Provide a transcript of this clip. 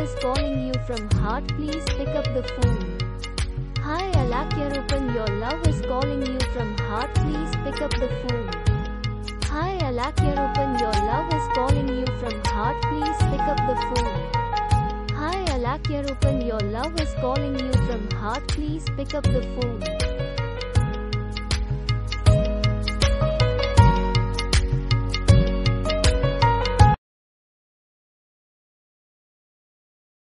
is calling you from heart, please pick up the phone. Hi Elakkiyarupan, your love is calling you from heart, please pick up the phone. Hi Elakkiyarupan, your love is calling you from heart, please pick up the phone. Hi Elakkiyarupan, your love is calling you from heart, please pick up the phone.